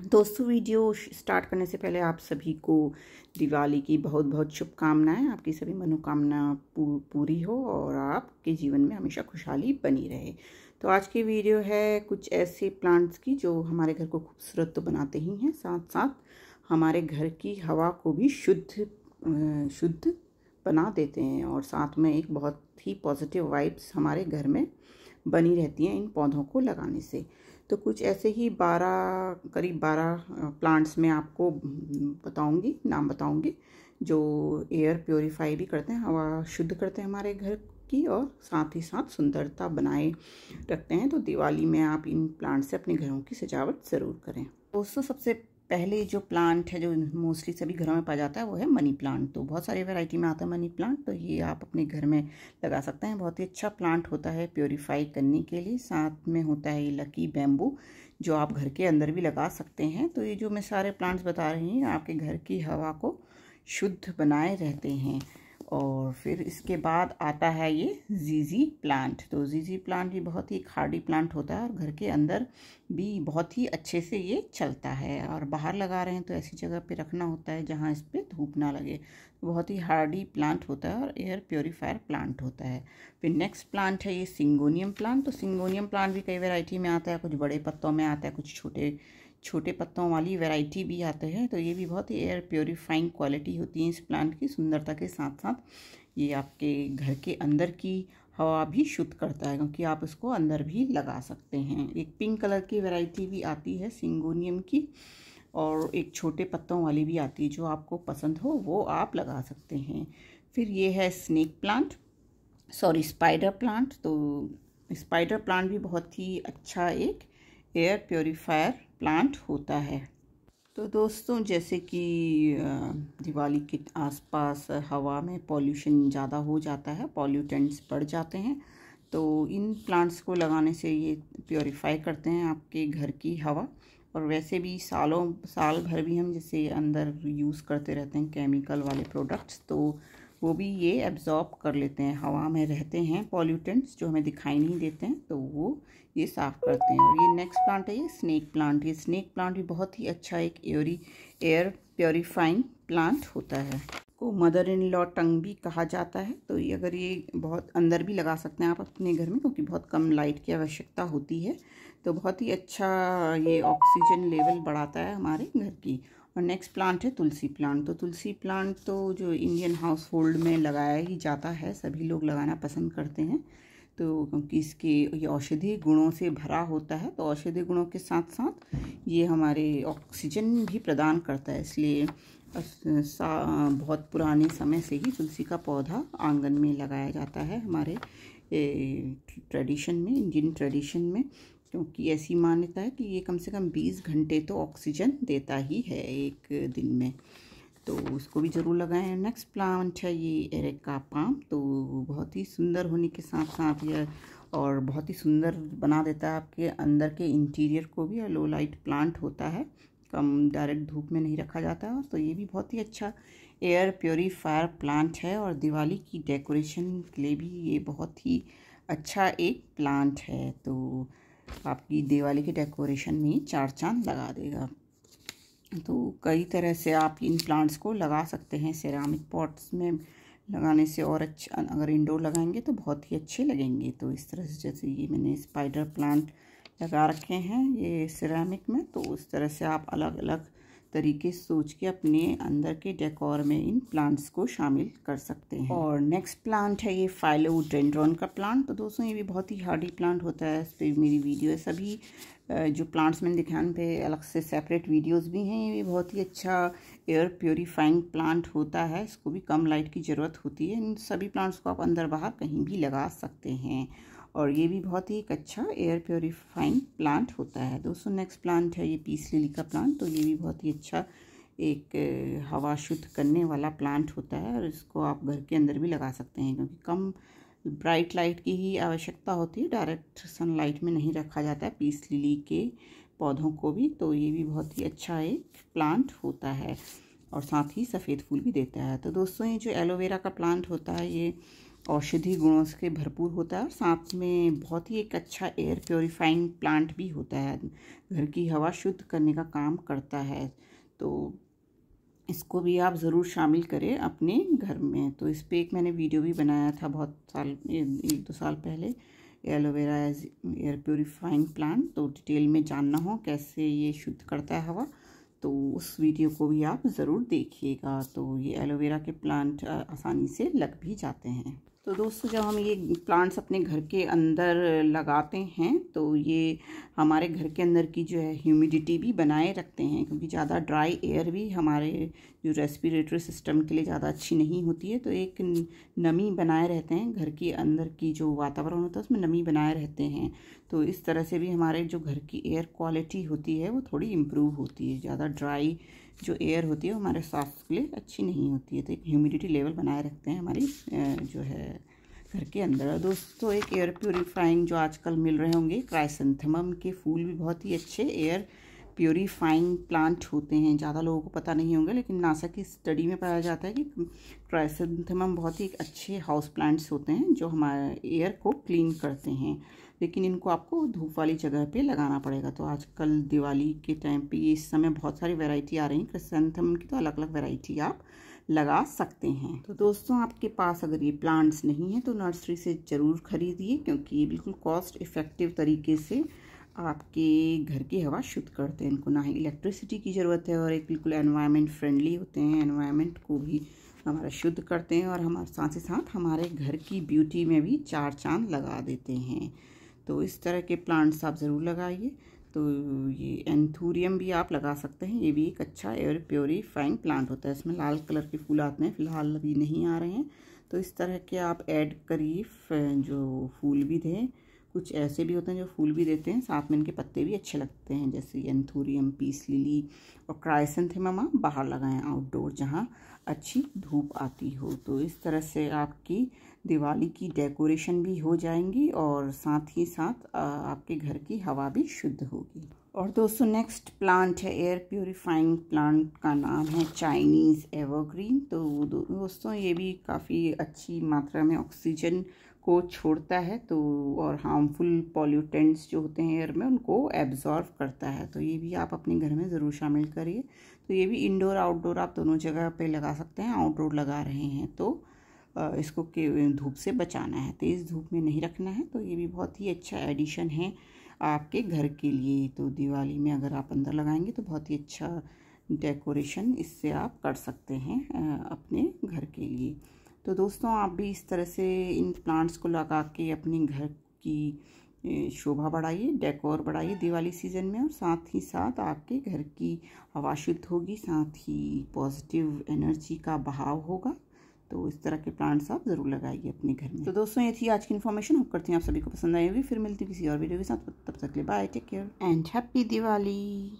दोस्तों video start करने से पहले आप सभी को दिवाली की बहुत बहुत शुभकामनाएँ। आपकी सभी मनोकामना पूरी हो और आपके जीवन में हमेशा खुशहाली बनी रहे। तो आज की वीडियो है कुछ ऐसे प्लांट्स की जो हमारे घर को खूबसूरत तो बनाते ही हैं साथ साथ हमारे घर की हवा को भी शुद्ध शुद्ध बना देते हैं और साथ में एक बहुत ही पॉजिटिव वाइब्स हमारे घर में बनी रहती हैं इन पौधों को लगाने से। तो कुछ ऐसे ही बारह, करीब बारह प्लांट्स में आपको बताऊँगी, नाम बताऊँगी, जो एयर प्योरीफाई भी करते हैं, हवा शुद्ध करते हैं हमारे घर की और साथ ही साथ सुंदरता बनाए रखते हैं तो दिवाली में आप इन प्लांट से अपने घरों की सजावट ज़रूर करें। दोस्तों, सबसे पहले जो प्लांट है, जो मोस्टली सभी घरों में पाया जाता है, वो है मनी प्लांट तो बहुत सारी वैरायटी में आता है मनी प्लांट तो ये आप अपने घर में लगा सकते हैं. बहुत ही अच्छा प्लांट होता है प्योरीफाई करने के लिए. साथ में होता है ये लकी बैम्बू जो आप घर के अंदर भी लगा सकते हैं. तो ये जो मैं सारे प्लांट्स बता रही हूँ आपके घर की हवा को शुद्ध बनाए रहते हैं. और फिर इसके बाद आता है ये जीजी प्लांट तो जीजी प्लांट भी बहुत ही हार्डी प्लांट होता है और घर के अंदर भी बहुत ही अच्छे से ये चलता है और बाहर लगा रहे हैं तो ऐसी जगह पे रखना होता है जहाँ इस पर धूप ना लगे। बहुत ही हार्डी प्लांट होता है और एयर प्योरीफायर प्लांट होता है। फिर नेक्स्ट प्लांट है ये सिंगोनियम प्लांट तो सिंगोनियम प्लांट भी कई वेराइटी में आता है, कुछ बड़े पत्तों में आता है, कुछ छोटे छोटे पत्तों वाली वैरायटी भी आते हैं तो ये भी बहुत ही एयर प्योरीफाइंग क्वालिटी होती है इस प्लांट की, सुंदरता के साथ साथ ये आपके घर के अंदर की हवा भी शुद्ध करता है, क्योंकि आप इसको अंदर भी लगा सकते हैं। एक पिंक कलर की वैरायटी भी आती है सिंगोनियम की, और एक छोटे पत्तों वाली भी आती है जो आपको पसंद हो, वो आप लगा सकते हैं। फिर ये है snake plant sorry spider plant तो स्पाइडर प्लांट भी बहुत ही अच्छा एक एयर प्योरीफायर प्लांट होता है। तो दोस्तों, जैसे कि दिवाली के आसपास हवा में पॉल्यूशन ज़्यादा हो जाता है पॉल्यूटेंट्स बढ़ जाते हैं तो इन प्लांट्स को लगाने से ये प्योरीफाई करते हैं आपके घर की हवा। और वैसे भी सालों, साल भर भी हम जैसे अंदर यूज़ करते रहते हैं केमिकल वाले प्रोडक्ट्स तो वो भी ये एब्जॉर्ब कर लेते हैं, हवा में रहते हैं पॉल्यूटेंट्स जो हमें दिखाई नहीं देते हैं तो वो ये साफ़ करते हैं। और ये नेक्स्ट प्लांट है, ये स्नेक प्लांट ये स्नेक प्लांट भी बहुत ही अच्छा एक एयरी एयर प्योरीफाइंग प्लांट होता है। को मदर इन लॉ टंग भी कहा जाता है। तो ये अगर ये बहुत अंदर भी लगा सकते हैं आप अपने घर में, क्योंकि बहुत कम लाइट की आवश्यकता होती है तो बहुत ही अच्छा ये ऑक्सीजन लेवल बढ़ाता है हमारे घर की। और नेक्स्ट प्लांट है तुलसी प्लांट तो तुलसी प्लांट तो जो इंडियन हाउस होल्ड में लगाया ही जाता है, सभी लोग लगाना पसंद करते हैं। तो क्योंकि इसके ये औषधि गुणों से भरा होता है तो औषधि गुणों के साथ साथ ये हमारे ऑक्सीजन भी प्रदान करता है। इसलिए बहुत पुराने समय से ही तुलसी का पौधा आँगन में लगाया जाता है हमारे ट्रेडिशन में इंडियन ट्रेडिशन में। क्योंकि ऐसी मान्यता है कि ये कम से कम बीस घंटे तो ऑक्सीजन देता ही है एक दिन में। तो उसको भी ज़रूर लगाएँ। नेक्स्ट प्लांट है ये एरेका पाम। तो बहुत ही सुंदर होने के साथ साथ ये और बहुत ही सुंदर बना देता है आपके अंदर के इंटीरियर को भी। लो लाइट प्लांट होता है। कम डायरेक्ट धूप में नहीं रखा जाता है। तो ये भी बहुत ही अच्छा एयर प्योरीफायर प्लांट है और दिवाली की डेकोरेशन के लिए भी ये बहुत ही अच्छा एक प्लांट है। तो आपकी दिवाली के डेकोरेशन में चार चाँद लगा देगा। तो कई तरह से आप इन प्लांट्स को लगा सकते हैं। सेरामिक पॉट्स में लगाने से और अच्छा अगर इंडोर लगाएँगे तो बहुत ही अच्छे लगेंगे। तो इस तरह से जैसे ये मैंने स्पाइडर प्लांट लगा रखे हैं, ये सिरामिक में तो उस तरह से आप अलग अलग तरीके सोच के अपने अंदर के डेकोर में इन प्लांट्स को शामिल कर सकते हैं। और नेक्स्ट प्लांट है ये फाइलोडेंड्रॉन का प्लांट तो दोस्तों, ये भी बहुत ही हार्डी प्लांट होता है। इस पर मेरी वीडियो है। सभी जो प्लांट्स मैंने दिखाने पे अलग से सेपरेट वीडियोस भी हैं। ये भी बहुत ही अच्छा एयर प्योरीफाइंग प्लांट होता है। इसको भी कम लाइट की ज़रूरत होती है। इन सभी प्लांट्स को आप अंदर बाहर कहीं भी लगा सकते हैं। और ये भी बहुत ही एक अच्छा एयर प्योरीफाइंग प्लांट होता है। दोस्तों नेक्स्ट प्लांट है ये पीस लिली का प्लांट तो ये भी बहुत ही अच्छा एक हवा शुद्ध करने वाला प्लांट होता है और इसको आप घर के अंदर भी लगा सकते हैं क्योंकि कम ब्राइट लाइट की ही आवश्यकता होती है। डायरेक्ट सनलाइट में नहीं रखा जाता है पीस लिली के पौधों को भी तो ये भी बहुत ही अच्छा एक प्लांट होता है और साथ ही सफ़ेद फूल भी देता है। तो दोस्तों, ये जो एलोवेरा का प्लांट होता है, ये औषधि गुणों से भरपूर होता है और साथ में बहुत ही एक अच्छा एयर प्योरीफाइंग प्लांट भी होता है। घर की हवा शुद्ध करने का काम करता है। तो इसको भी आप ज़रूर शामिल करें अपने घर में। तो इस पर एक मैंने वीडियो भी बनाया था बहुत साल, एक दो साल पहले, aloe vera as air purifying plant तो डिटेल में जानना हो कैसे ये शुद्ध करता है हवा तो उस वीडियो को भी आप ज़रूर देखिएगा। तो ये एलोवेरा के प्लांट आसानी से लग भी जाते हैं। तो दोस्तों, जब हम ये प्लांट्स अपने घर के अंदर लगाते हैं तो ये हमारे घर के अंदर की जो है ह्यूमिडिटी भी बनाए रखते हैं, क्योंकि ज़्यादा ड्राई एयर भी हमारे जो रेस्पिरेटरी सिस्टम के लिए ज़्यादा अच्छी नहीं होती है। तो एक नमी बनाए रहते हैं, घर के अंदर की जो वातावरण होता है, उसमें नमी बनाए रहते हैं। तो इस तरह से भी हमारे जो घर की एयर क्वालिटी होती है, वो थोड़ी इम्प्रूव होती है। ज़्यादा ड्राई जो एयर होती है वो हमारे स्वास्थ्य के लिए अच्छी नहीं होती है। तो एक ह्यूमिडिटी लेवल बनाए रखते हैं हमारी जो है, घर के अंदर। दोस्तों, एक एयर प्योरीफाइंग जो आजकल मिल रहे होंगे क्राइसेंथेमम के फूल भी बहुत ही अच्छे एयर प्योरीफाइंग प्लांट होते हैं। ज़्यादा लोगों को पता नहीं होंगे, लेकिन नासा की स्टडी में पाया जाता है कि क्राइसेंथेमम बहुत ही अच्छे हाउस प्लांट्स होते हैं जो हमारे एयर को क्लीन करते हैं। लेकिन इनको आपको धूप वाली जगह पे लगाना पड़ेगा। तो आजकल दिवाली के टाइम पे ये इस समय बहुत सारी वैरायटी आ रही हैं। क्रिसेंथम की तो अलग अलग वैरायटी आप लगा सकते हैं। तो दोस्तों, आपके पास अगर ये प्लांट्स नहीं है तो नर्सरी से ज़रूर खरीदिए, क्योंकि ये बिल्कुल कॉस्ट इफ़ेक्टिव तरीके से आपके घर की हवा शुद्ध करते हैं। इनको ना ही इलेक्ट्रिसिटी की ज़रूरत है और एक बिल्कुल एनवायरनमेंट फ्रेंडली होते हैं। एनवायरनमेंट को भी हमारा शुद्ध करते हैं और हमारे साथ ही साथ हमारे घर की ब्यूटी में भी चार चाँद लगा देते हैं। तो इस तरह के प्लांट्स आप ज़रूर लगाइए। तो ये एंथूरियम भी आप लगा सकते हैं। ये भी एक अच्छा एयर प्योरीफाइंग प्लांट होता है। इसमें लाल कलर के फूल आते हैं। फ़िलहाल अभी नहीं आ रहे हैं। तो इस तरह के आप ऐड करिए जो फूल भी दें। कुछ ऐसे भी होते हैं जो फूल भी देते हैं, साथ में इनके पत्ते भी अच्छे लगते हैं, जैसे एंथोरियम पीस लिली और क्राइसेंथेमम बाहर लगाएँ आउटडोर जहाँ अच्छी धूप आती हो। तो इस तरह से आपकी दिवाली की डेकोरेशन भी हो जाएँगी और साथ ही साथ आपके घर की हवा भी शुद्ध होगी। और दोस्तों नेक्स्ट प्लांट है एयर प्योरीफाइंग प्लांट का नाम है चाइनीज़ एवरग्रीन तो दोस्तों, ये भी काफ़ी अच्छी मात्रा में ऑक्सीजन को छोड़ता है तो और हार्मफुल पॉल्यूटेंट्स जो होते हैं एयर में, उनको एब्जॉर्व करता है। तो ये भी आप अपने घर में ज़रूर शामिल करिए। तो ये भी इंडोर आउटडोर आप दोनों जगह पे लगा सकते हैं आउटडोर लगा रहे हैं। तो इसको धूप से बचाना है, तेज़ धूप में नहीं रखना है। तो ये भी बहुत ही अच्छा एडिशन है आपके घर के लिए। तो दिवाली में अगर आप अंदर लगाएँगे तो बहुत ही अच्छा डेकोरेशन इससे आप कर सकते हैं अपने घर के लिए। तो दोस्तों, आप भी इस तरह से इन प्लांट्स को लगा के अपने घर की शोभा बढ़ाइए डेकोर बढ़ाइए दिवाली सीज़न में और साथ ही साथ आपके घर की हवा शुद्ध होगी, साथ ही पॉजिटिव एनर्जी का बहाव होगा। तो इस तरह के प्लांट्स आप ज़रूर लगाइए अपने घर में। तो दोस्तों, ये थी आज की इन्फॉर्मेशन होप करती हैं आप सभी को पसंद आई होगी। फिर मिलती किसी और वीडियो के साथ। तब तक ले bye take care and happy Diwali.